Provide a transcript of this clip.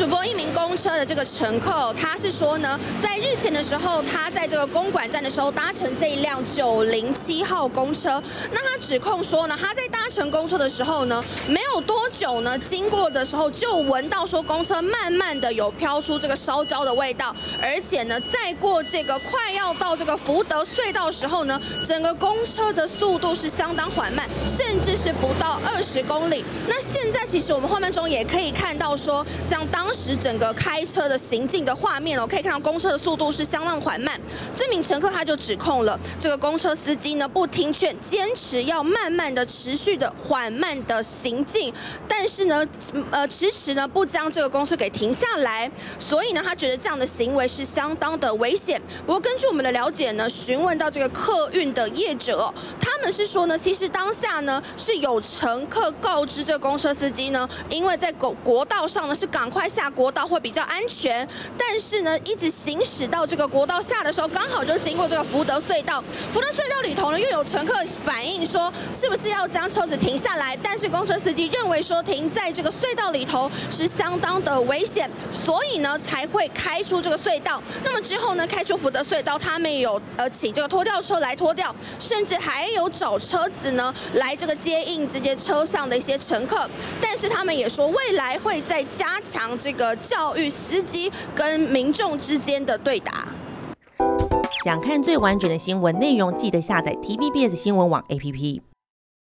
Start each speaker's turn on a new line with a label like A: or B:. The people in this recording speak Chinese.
A: 主播，一名公车的这个乘客，他是说呢，在日前的时候，他在这个公馆站的时候搭乘这一辆九零七号公车。那他指控说呢，他在搭乘公车的时候呢，没有多久呢，经过的时候就闻到说公车慢慢的有飘出这个烧焦的味道，而且呢，再过这个快要到这个福德隧道的时候呢，整个公车的速度是相当缓慢，甚至是不到二十公里。那现在其实我们画面中也可以看到说，这样当时整个开车的行进的画面哦，可以看到公车的速度是相当缓慢。这名乘客他就指控了这个公车司机呢不听劝，坚持要慢慢的、持续的、缓慢的行进，但是呢，呃，迟迟呢不将这个公车给停下来，所以呢，他觉得这样的行为是相当的危险。不过根据我们的了解呢，询问到这个客运的业者，他们是说呢，其实当下呢是有乘客告知这个公车司机呢，因为在国国道上呢是赶快下国道会比较安全，但是呢，一直行驶到这个国道下的时候，刚好就经过这个福德隧道。福德隧道里头呢，又有乘客反映说，是不是要将车子停下来？但是公车司机认为说，停在这个隧道里头是相当的危险，所以呢才会开出这个隧道。那么之后呢，开出福德隧道，他们有呃请这个拖吊车来拖吊，甚至还有找车子呢来这个接应这些车上的一些乘客。但是他们也说，未来会再加强这个教育司机跟民众之间的对答。
B: 想看最完整的新闻内容，记得下载 TVBS 新闻网 APP。